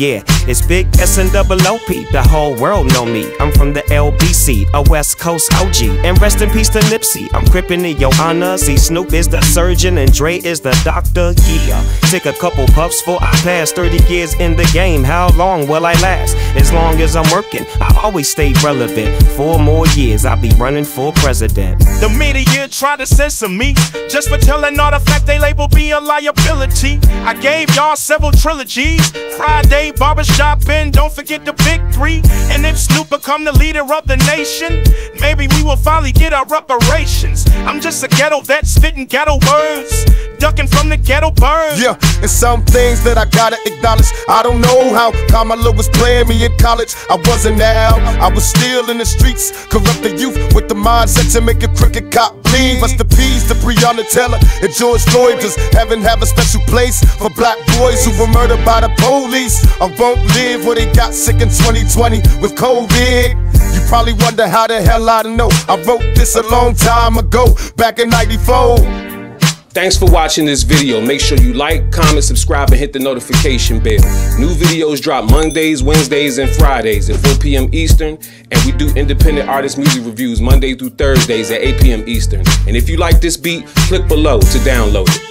yeah. It's big S and double OP, the whole world know me. I'm from the LBC, a West Coast OG. And rest in peace to Nipsey. I'm crippin' in your honor. See, Snoop is the surgeon and Dre is the doctor, yeah. Take a couple puffs for I pass 30 years in the game. How long will I last? As long as I'm working, I always stay relevant. Four more years, I'll be running for president. The media try to censor me just for telling all the fact they label me a liability. I gave y'all several trilogies. Friday, barbershop, and don't forget the big three. And if Snoop become the leader of the nation, maybe we will finally get our reparations. I'm just a ghetto vet spitting ghetto words ducking from the ghetto birds. Yeah, and some things that I gotta acknowledge. I don't know how Kamala was playing me in college. I wasn't out, I was still in the streets. Corrupt the youth with the mindset to make a crooked cop bleed. What's the peace to Breonna Taylor and George Floyd? Does heaven have a special place for black boys who were murdered by the police? I won't live where they got sick in 2020 with COVID. You probably wonder how the hell I know. I wrote this a long time ago, back in 94. Thanks for watching this video. Make sure you like, comment, subscribe, and hit the notification bell. New videos drop Mondays, Wednesdays, and Fridays at 4 p.m. Eastern. And we do independent artist music reviews Monday through Thursdays at 8 p.m. Eastern. And if you like this beat, click below to download it.